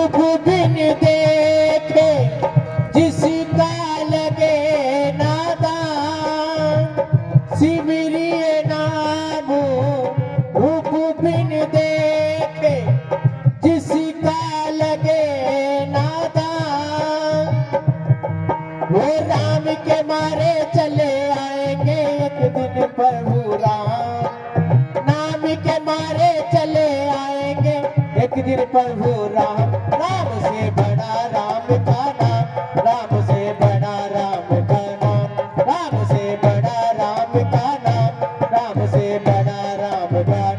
शुभ दिन देखे, जिसका लगे नादान सिमरिय नाम रूप बिन देखे, जिसका लगे नादान वो राम के मारे चले एक दिन प्रभु राम राम से बड़ा राम का नाम, राम से बड़ा राम का नाम, राम से बड़ा राम का नाम, राम से बड़ा राम का